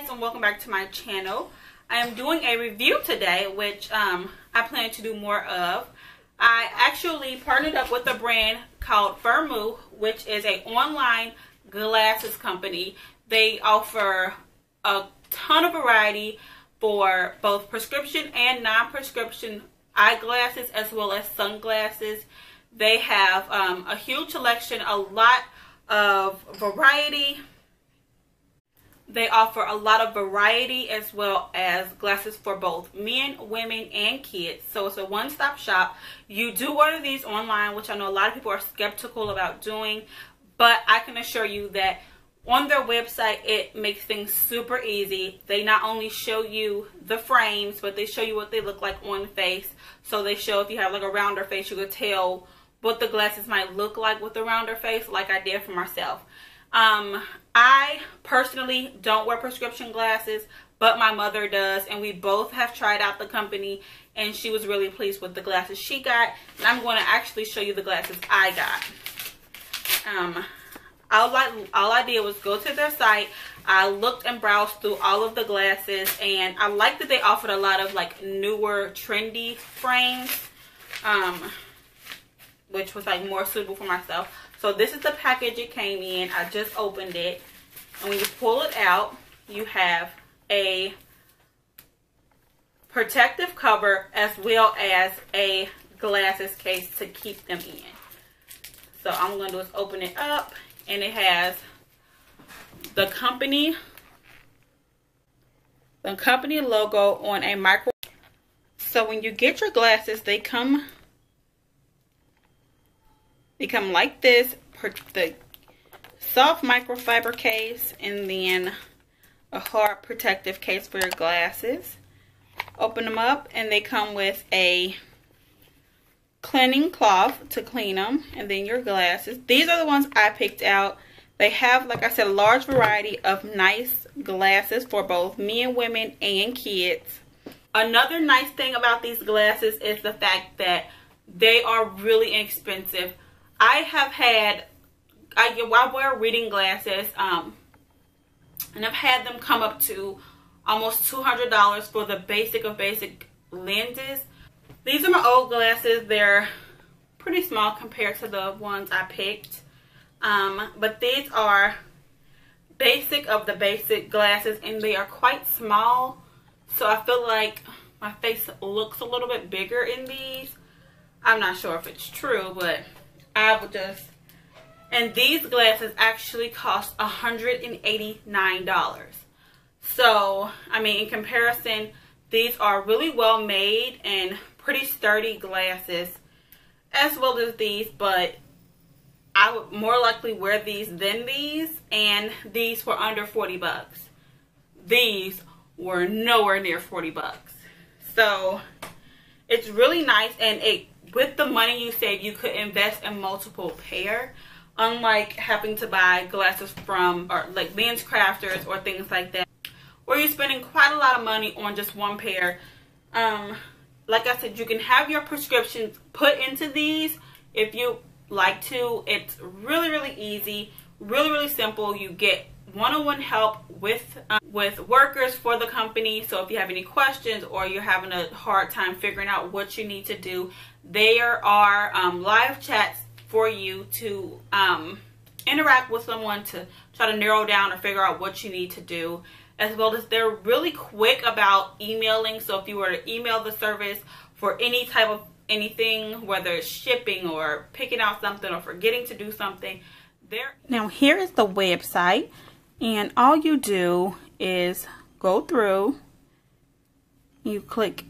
guys and welcome back to my channel. I am doing a review today which um, I plan to do more of. I actually partnered up with a brand called Firmoo which is a online glasses company. They offer a ton of variety for both prescription and non-prescription eyeglasses as well as sunglasses. They have um, a huge selection, a lot of variety they offer a lot of variety as well as glasses for both men, women, and kids. So it's a one-stop shop. You do order these online, which I know a lot of people are skeptical about doing, but I can assure you that on their website, it makes things super easy. They not only show you the frames, but they show you what they look like on face. So they show if you have like a rounder face, you could tell what the glasses might look like with a rounder face, like I did for myself. Um, I personally don't wear prescription glasses, but my mother does, and we both have tried out the company, and she was really pleased with the glasses she got. And I'm going to actually show you the glasses I got. Um, all I, all I did was go to their site. I looked and browsed through all of the glasses, and I like that they offered a lot of like newer, trendy frames, um, which was like more suitable for myself. So this is the package it came in. I just opened it. And when you pull it out, you have a protective cover as well as a glasses case to keep them in. So I'm going to do is open it up and it has the company the company logo on a micro so when you get your glasses they come become like this the soft microfiber case and then a hard protective case for your glasses. Open them up and they come with a cleaning cloth to clean them and then your glasses. These are the ones I picked out. They have like I said a large variety of nice glasses for both men women and kids. Another nice thing about these glasses is the fact that they are really inexpensive I have had, I, I wear reading glasses, um, and I've had them come up to almost $200 for the basic of basic lenses. These are my old glasses. They're pretty small compared to the ones I picked. Um, but these are basic of the basic glasses and they are quite small. So I feel like my face looks a little bit bigger in these. I'm not sure if it's true, but I would just, and these glasses actually cost $189. So, I mean, in comparison, these are really well made and pretty sturdy glasses as well as these, but I would more likely wear these than these, and these were under 40 bucks. These were nowhere near 40 bucks. So, it's really nice, and it with the money you save, you could invest in multiple pair. Unlike having to buy glasses from or like LensCrafters or things like that. Where you're spending quite a lot of money on just one pair. Um, like I said, you can have your prescriptions put into these if you like to. It's really, really easy. Really, really simple. You get one-on-one -on -one help with um, with workers for the company. So if you have any questions or you're having a hard time figuring out what you need to do there are um, live chats for you to um, interact with someone to try to narrow down or figure out what you need to do as well as they're really quick about emailing. So if you were to email the service for any type of anything whether it's shipping or picking out something or forgetting to do something there now here is the website and all you do is go through you click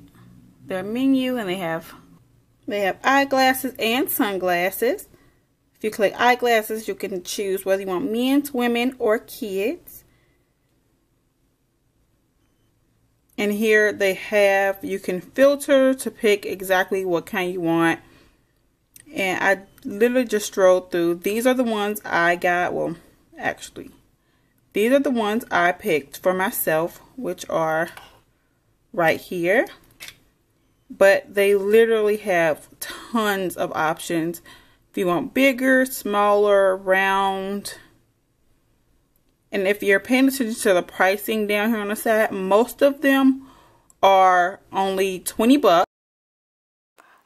their menu and they have they have eyeglasses and sunglasses. If you click eyeglasses, you can choose whether you want men's, women, or kids. And here they have, you can filter to pick exactly what kind you want. And I literally just strolled through. These are the ones I got. Well, actually, these are the ones I picked for myself, which are right here but they literally have tons of options. If you want bigger, smaller, round, And if you're paying attention to the pricing down here on the side, most of them are only 20 bucks.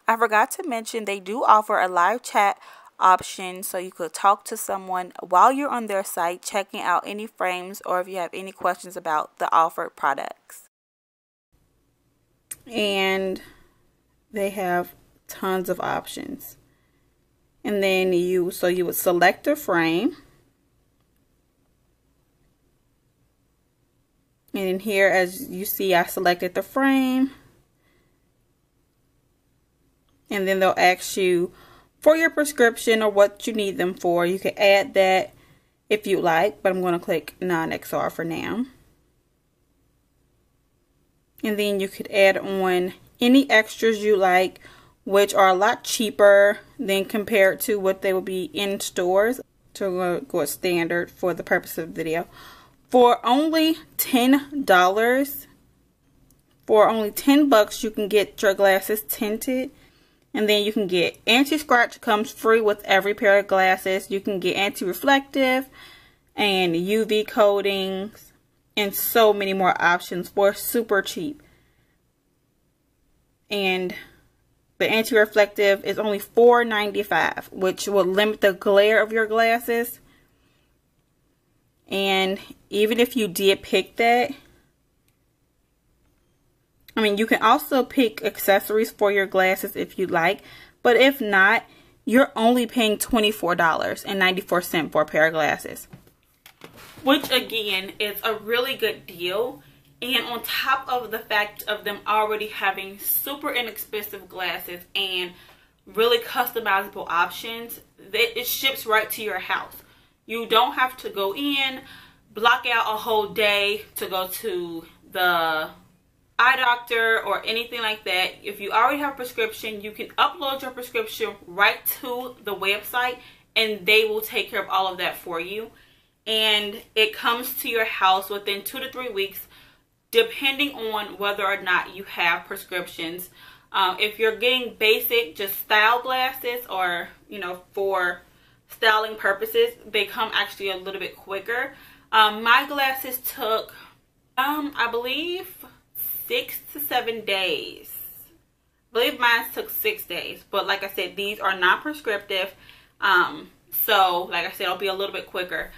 I forgot to mention they do offer a live chat option so you could talk to someone while you're on their site checking out any frames or if you have any questions about the offered products. And they have tons of options. And then you, so you would select a frame. And in here, as you see, I selected the frame. And then they'll ask you for your prescription or what you need them for. You can add that if you like, but I'm going to click non-XR for now. And then you could add on any extras you like, which are a lot cheaper than compared to what they will be in stores. So go standard for the purpose of the video. For only $10, for only 10 bucks, you can get your glasses tinted and then you can get anti-scratch comes free with every pair of glasses. You can get anti-reflective and UV coatings and so many more options for super cheap. And the anti-reflective is only $4.95, which will limit the glare of your glasses. And even if you did pick that, I mean, you can also pick accessories for your glasses if you like, but if not, you're only paying $24.94 for a pair of glasses. Which again is a really good deal. And on top of the fact of them already having super inexpensive glasses and really customizable options, it ships right to your house. You don't have to go in, block out a whole day to go to the eye doctor or anything like that, if you already have a prescription, you can upload your prescription right to the website and they will take care of all of that for you. And it comes to your house within two to three weeks, depending on whether or not you have prescriptions. Um, if you're getting basic, just style glasses or, you know, for styling purposes, they come actually a little bit quicker. Um, my glasses took, um, I believe, six to seven days. I believe mine took six days. But like I said, these are non-prescriptive. Um, so, like I said, it'll be a little bit quicker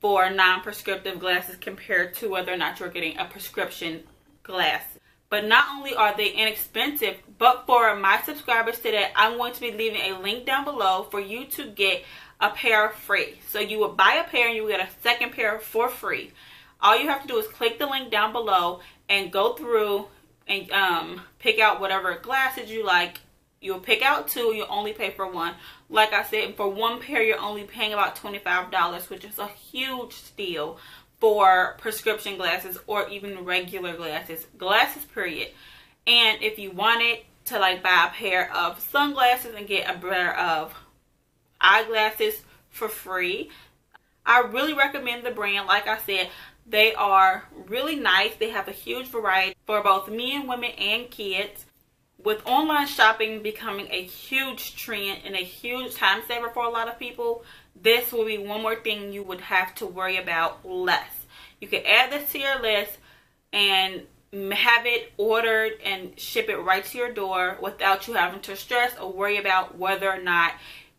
for non-prescriptive glasses compared to whether or not you're getting a prescription glass. But not only are they inexpensive, but for my subscribers today, I'm going to be leaving a link down below for you to get a pair free. So you will buy a pair and you will get a second pair for free. All you have to do is click the link down below and go through and um, pick out whatever glasses you like. You'll pick out two, You'll only pay for one. Like I said, for one pair, you're only paying about $25, which is a huge steal for prescription glasses or even regular glasses. Glasses, period. And if you wanted to like buy a pair of sunglasses and get a pair of eyeglasses for free, I really recommend the brand. Like I said, they are really nice. They have a huge variety for both men, women, and kids. With online shopping becoming a huge trend and a huge time saver for a lot of people, this will be one more thing you would have to worry about less. You can add this to your list and have it ordered and ship it right to your door without you having to stress or worry about whether or not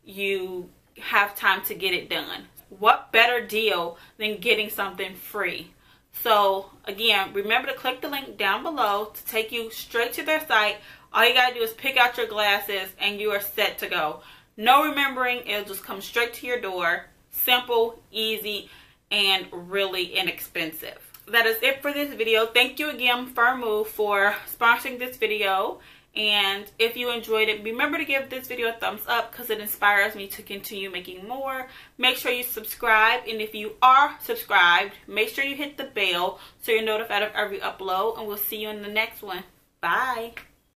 you have time to get it done what better deal than getting something free? So again, remember to click the link down below to take you straight to their site. All you gotta do is pick out your glasses and you are set to go. No remembering, it'll just come straight to your door. Simple, easy, and really inexpensive. That is it for this video. Thank you again, Firmoo, for sponsoring this video. And if you enjoyed it, remember to give this video a thumbs up because it inspires me to continue making more. Make sure you subscribe. And if you are subscribed, make sure you hit the bell so you're notified of every upload. And we'll see you in the next one. Bye.